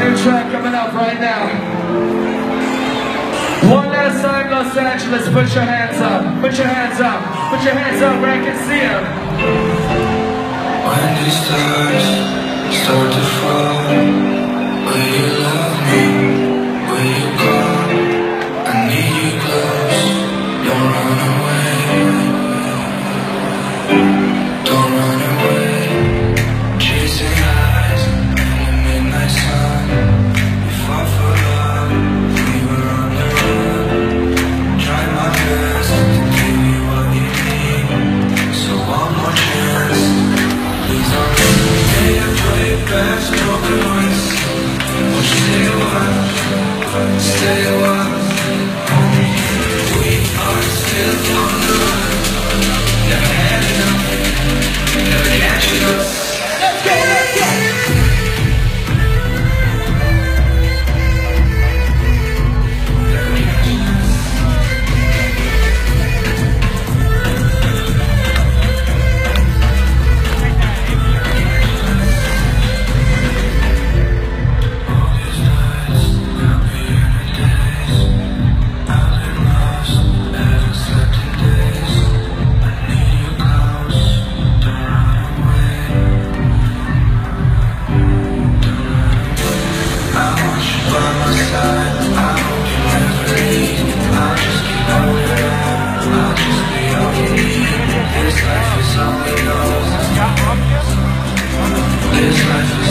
new track coming up right now. One last time, Los Angeles, put your hands up, put your hands up, put your hands up where I can see them. When these stars start to fall, will you love me? Will you go? I need you close, don't run away. Stay away. We are still young. This life is